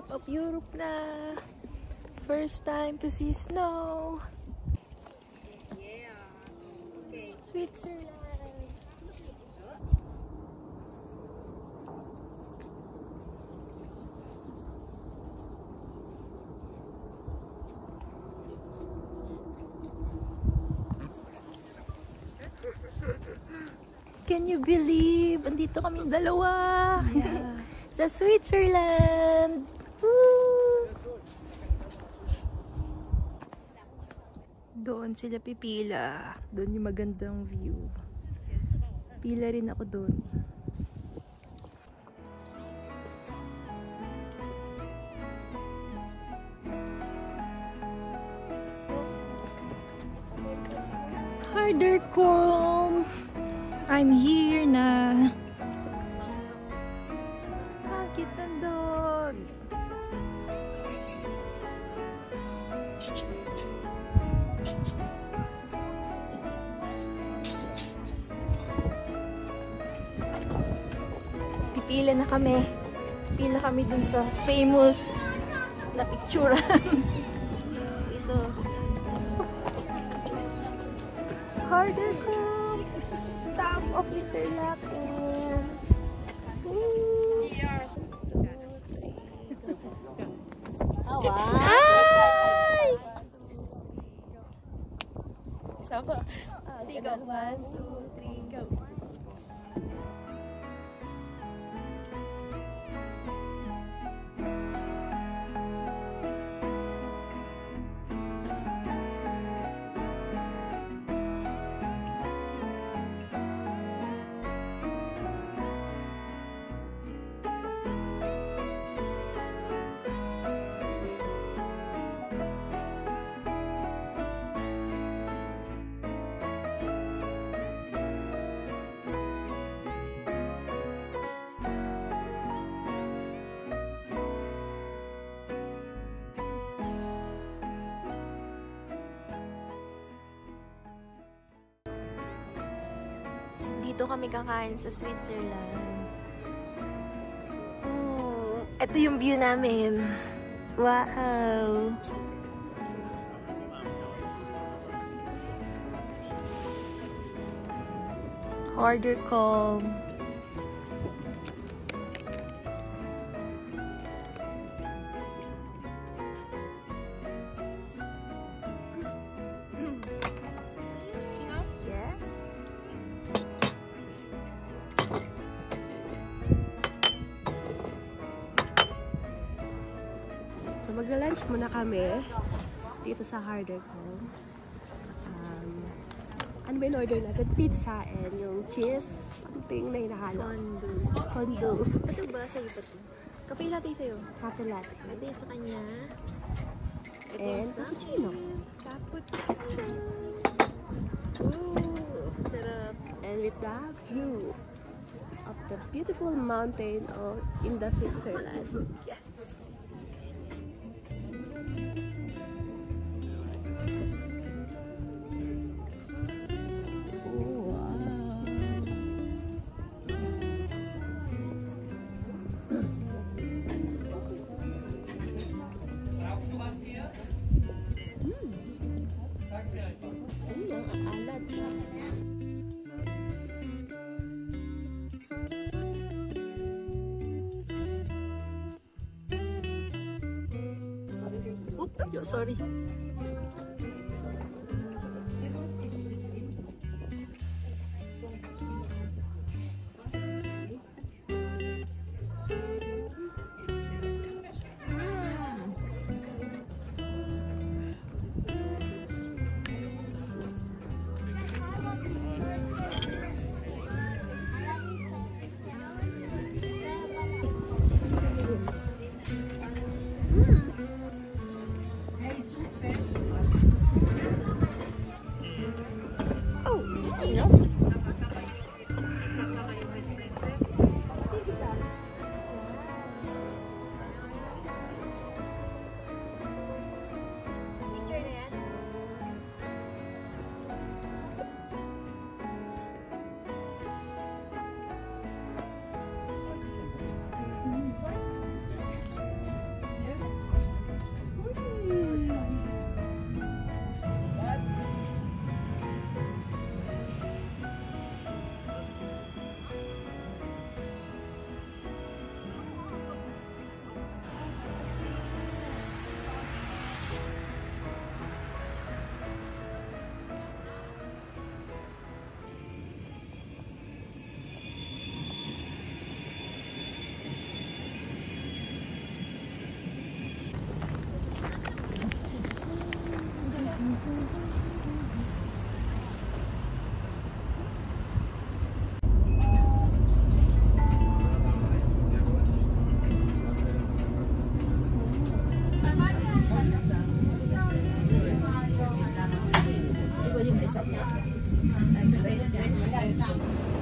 Top of Europe na. First time to see snow. Switzerland. Can you believe? Andito kami dalawa. Sa Switzerland. Doon sila pipila. Doon yung magandang view. Pila rin ako doon. Harder calm. I'm here na. Bakit ang Pipila na kami. Pila kami dun sa famous na picturean. Ito. Harder come. Top of Interlaken. Dito kami kakain sa Switzerland. Mm, ito yung view namin. Wow! Harder calm. Magla-lunch muna kami dito sa Harder Call. Um, ano ba yung order natin? Pizza and yung cheese. Ano pa yung nahinahalo? Fondue. Fondue. Ito ba? Sa'yo ba ito? Kape latte sa'yo. Cafe latte. Ito sa kanya. Ito And cappuccino. Cappuccino. Ooh, sarap. And with the view of the beautiful mountain of in the Switzerland. Yes. Oops, sorry. 这个又没消，来来来，